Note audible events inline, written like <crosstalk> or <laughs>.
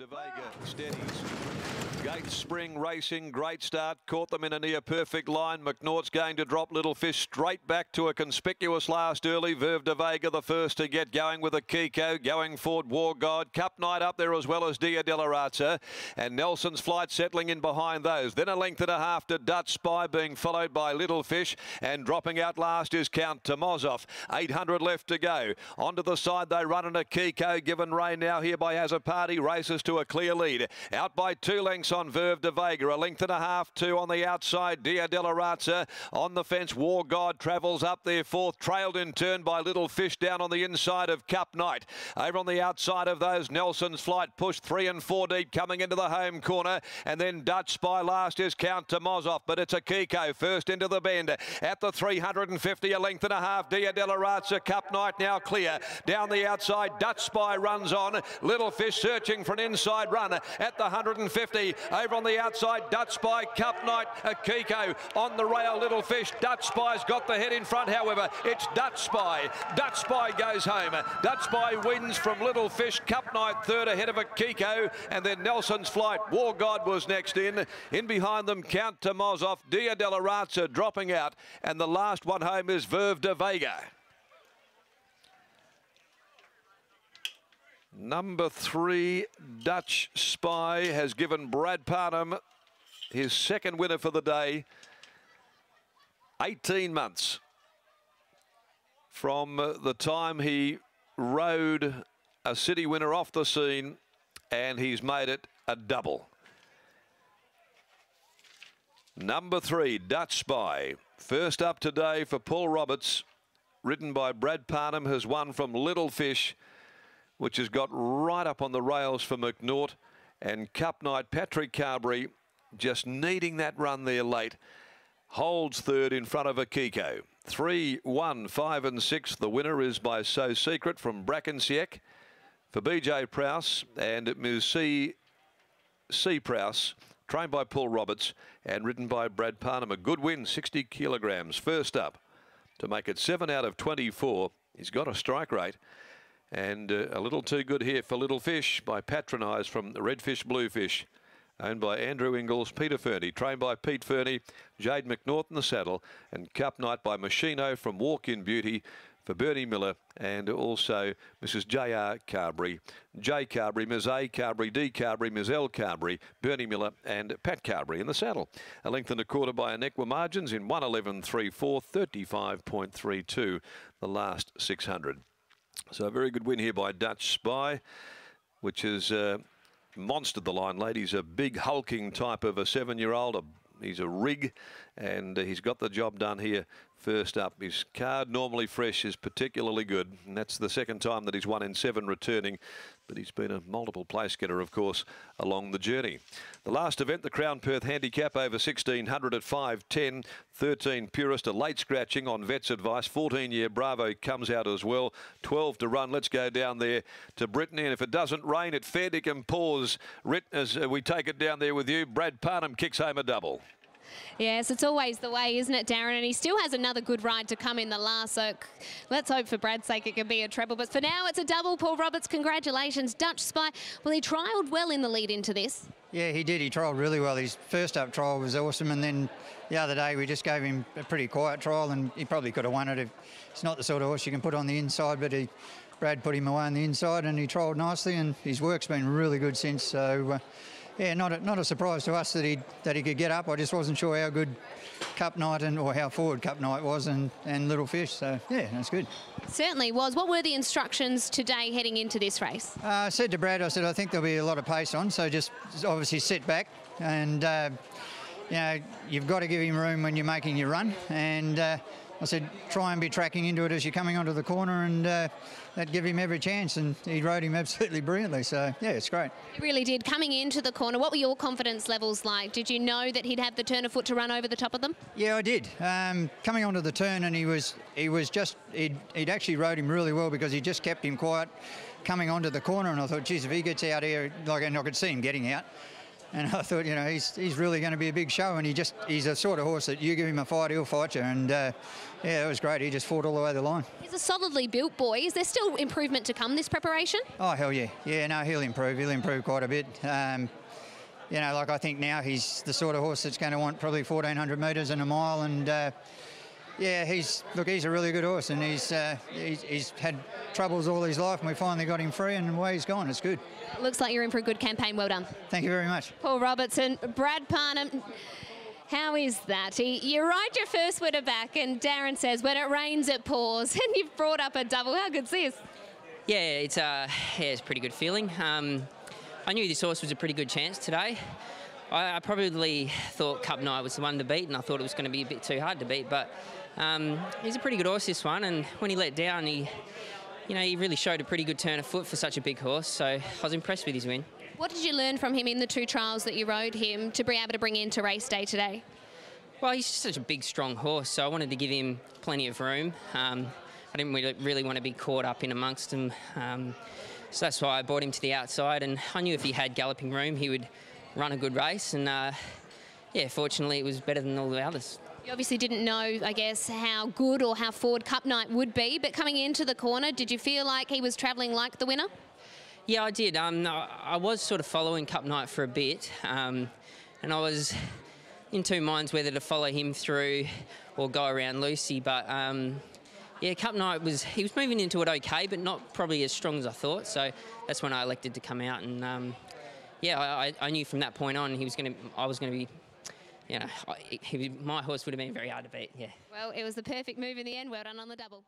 De Vega steadies. Gates Spring Racing, great start. Caught them in a near perfect line. McNaught's going to drop Little Fish straight back to a conspicuous last early. Verve De Vega the first to get going with Akiko. Going forward, War God. Cup Night up there as well as Dia Della Razza. And Nelson's Flight settling in behind those. Then a length and a half to Dutch Spy being followed by Little Fish. And dropping out last is Count Tomozov. 800 left to go. Onto the side they run in Akiko. Given rain now here by Party Races to a clear lead. Out by two lengths on Verve de Vega. A length and a half, two on the outside. Dia Della Razza on the fence. War God travels up there fourth. Trailed in turn by Little Fish down on the inside of Cup Night. Over on the outside of those, Nelson's Flight pushed three and four deep coming into the home corner. And then Dutch Spy last is Count Tomozov, but it's Akiko first into the bend. At the 350, a length and a half. Dia Della Razza, Cup Night now clear. Down the outside, Dutch Spy runs on. Little Fish searching for an inside run at the 150. Over on the outside, Dutch Spy, Cup Night, Akiko on the rail, Little Fish. Dutch Spy's got the head in front, however. It's Dutch Spy. Dutch Spy goes home. Dutch Spy wins from Little Fish. Cup Night third ahead of Akiko. And then Nelson's Flight. War God was next in. In behind them, Count Tomozov. Dia Della Razza dropping out. And the last one home is Verve de Vega. Number three, Dutch Spy, has given Brad Parnham his second winner for the day. 18 months from the time he rode a city winner off the scene, and he's made it a double. Number three, Dutch Spy. First up today for Paul Roberts, ridden by Brad Parnham, has won from Little Fish which has got right up on the rails for McNaught. And Cup Night, Patrick Carberry just needing that run there late. Holds third in front of Akiko. Three, one, five, and six. The winner is by So Secret from Brackensiek for BJ Prowse and Ms. C. C. Prowse, trained by Paul Roberts and ridden by Brad Parnham. A good win, 60 kilograms. First up to make it seven out of 24. He's got a strike rate. And uh, a little too good here for Little Fish by Patronise from Redfish Bluefish. Owned by Andrew Ingalls, Peter Fernie, trained by Pete Fernie, Jade McNaught in the saddle, and Cup Night by Maschino from Walk In Beauty for Bernie Miller and also Mrs. J.R. Carberry, J. Carberry, Ms. A. Carberry, D. Carberry, Ms. L. Carberry, Bernie Miller and Pat Carberry in the saddle. A length and a quarter by Anequa margins in 111.34, 35.32 the last 600. So a very good win here by Dutch Spy, which is uh, monstered the line, ladies. A big hulking type of a seven-year-old. He's a rig, and uh, he's got the job done here first up. His card, normally fresh, is particularly good, and that's the second time that he's won in seven returning but he's been a multiple place getter, of course, along the journey. The last event, the Crown Perth Handicap over 1600 at 5.10. 13 Purist, a late scratching on vet's advice. 14 year Bravo comes out as well. 12 to run. Let's go down there to Brittany. And if it doesn't rain at Fair Dinkum Pause, as uh, we take it down there with you, Brad Parnham kicks home a double. Yes, it's always the way, isn't it, Darren? And he still has another good ride to come in the last, so let's hope for Brad's sake it can be a treble. But for now, it's a double. Paul Roberts, congratulations. Dutch Spy, well, he trialled well in the lead into this. Yeah, he did. He trialled really well. His first up trial was awesome, and then the other day we just gave him a pretty quiet trial, and he probably could have won it. If, it's not the sort of horse you can put on the inside, but he, Brad put him away on the inside, and he trialled nicely, and his work's been really good since. So. Uh, yeah, not a, not a surprise to us that he that he could get up. I just wasn't sure how good Cup Night and or how forward Cup Night was and and Little Fish. So yeah, that's good. Certainly was. What were the instructions today heading into this race? Uh, I said to Brad, I said I think there'll be a lot of pace on, so just obviously sit back and. Uh, you know, you've got to give him room when you're making your run, and uh, I said, try and be tracking into it as you're coming onto the corner, and uh, that give him every chance. And he rode him absolutely brilliantly. So yeah, it's great. He really did. Coming into the corner, what were your confidence levels like? Did you know that he'd have the turn of foot to run over the top of them? Yeah, I did. Um, coming onto the turn, and he was he was just he'd, he'd actually rode him really well because he just kept him quiet coming onto the corner. And I thought, geez, if he gets out here, like and I could see him getting out. And I thought, you know, he's, he's really going to be a big show. And he just, he's a sort of horse that you give him a fight, he'll fight you. And uh, yeah, it was great. He just fought all the way the line. He's a solidly built boy. Is there still improvement to come this preparation? Oh, hell yeah. Yeah, no, he'll improve. He'll improve quite a bit. Um, you know, like I think now he's the sort of horse that's going to want probably 1,400 metres and a mile. And uh, yeah, he's look, he's a really good horse, and he's, uh, he's he's had troubles all his life, and we finally got him free, and away he's gone. It's good. Looks like you're in for a good campaign. Well done. Thank you very much. Paul Robertson, Brad Parnham. How is that? You ride your first winner back, and Darren says, when it rains, it pours, <laughs> and you've brought up a double. How good's this? Yeah, it's uh, yeah, it's a pretty good feeling. Um, I knew this horse was a pretty good chance today. I, I, probably thought Cup Night was the one to beat, and I thought it was going to be a bit too hard to beat. But um, he's a pretty good horse, this one. And when he let down, he, you know, he really showed a pretty good turn of foot for such a big horse. So I was impressed with his win. What did you learn from him in the two trials that you rode him to be able to bring into race day today? Well, he's just such a big, strong horse, so I wanted to give him plenty of room. Um, I didn't really, really, want to be caught up in amongst him, Um, so that's why I brought him to the outside, and I knew if he had galloping room, he would run a good race. And uh, yeah, fortunately, it was better than all the others. You obviously didn't know, I guess, how good or how forward Cup Night would be, but coming into the corner, did you feel like he was travelling like the winner? Yeah, I did. Um, I was sort of following Cup Night for a bit, um, and I was in two minds whether to follow him through or go around Lucy, but um, yeah, Cup Night was he was moving into it okay, but not probably as strong as I thought. So that's when I elected to come out, and um, yeah, I, I, knew from that point on he was going to I was going to be. You know, he, my horse would have been very hard to beat. Yeah. Well, it was the perfect move in the end. Well done on the double.